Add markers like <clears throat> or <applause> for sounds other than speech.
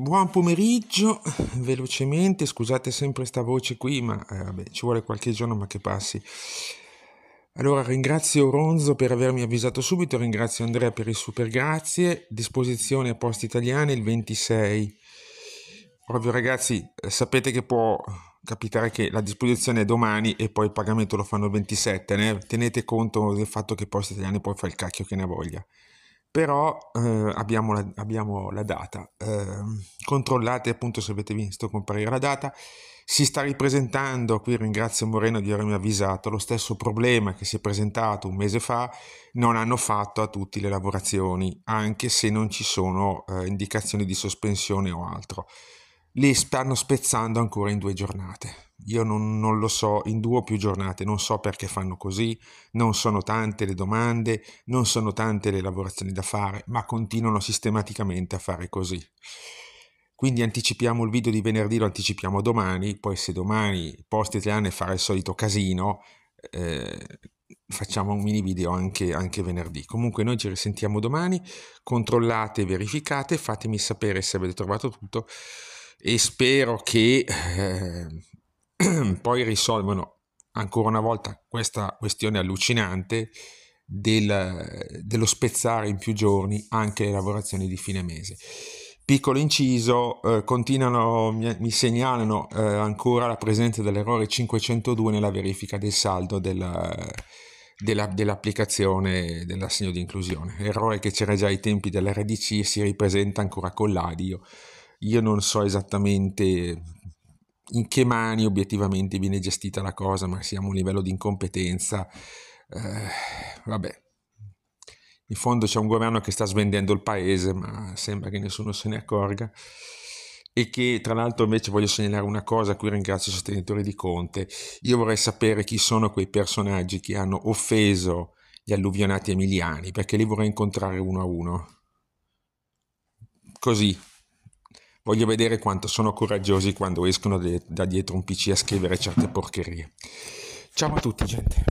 Buon pomeriggio, velocemente, scusate sempre sta voce qui, ma eh, vabbè, ci vuole qualche giorno ma che passi. Allora ringrazio Ronzo per avermi avvisato subito, ringrazio Andrea per il super grazie, disposizione a posti italiani il 26. Ovvio ragazzi, eh, sapete che può capitare che la disposizione è domani e poi il pagamento lo fanno il 27, né? tenete conto del fatto che posti italiani poi fa il cacchio che ne voglia però eh, abbiamo, la, abbiamo, la, data. Eh, controllate appunto se avete visto comparire la data. Si sta ripresentando, qui ringrazio Moreno di avermi avvisato, lo stesso problema che si è presentato un mese fa, non hanno fatto a tutte le lavorazioni, anche se non ci sono eh, indicazioni di sospensione o altro li stanno spezzando ancora in due giornate. Io non, non, lo so, in due o più giornate, non so perché fanno così, non sono tante le domande, non sono tante le lavorazioni da fare, ma continuano sistematicamente a fare così. Quindi anticipiamo il video di venerdì, lo anticipiamo domani, poi se domani Post Italiane farà il solito casino, eh, facciamo un mini video anche, anche, venerdì. Comunque noi ci risentiamo domani, controllate, verificate, fatemi sapere se avete trovato tutto e spero che eh, <clears throat> poi risolvano ancora una volta questa questione allucinante del, dello spezzare in più giorni anche le lavorazioni di fine mese. Piccolo inciso, eh, continuano, mi, mi segnalano eh, ancora la presenza dell'errore 502 nella verifica del saldo della, della, dell'applicazione dell'assegno di inclusione. Errore che c'era già ai tempi dell'RDC e si ripresenta ancora con l'ADIO io non so esattamente in che mani obiettivamente viene gestita la cosa, ma siamo a un livello di incompetenza. Eh, vabbè, in fondo c'è un governo che sta svendendo il paese, ma sembra che nessuno se ne accorga. E che tra l'altro invece voglio segnalare una cosa, qui ringrazio i sostenitori di Conte. Io vorrei sapere chi sono quei personaggi che hanno offeso gli alluvionati emiliani, perché li vorrei incontrare uno a uno. Così, Voglio vedere quanto sono coraggiosi quando escono da dietro un PC a scrivere certe porcherie. Ciao a tutti, gente.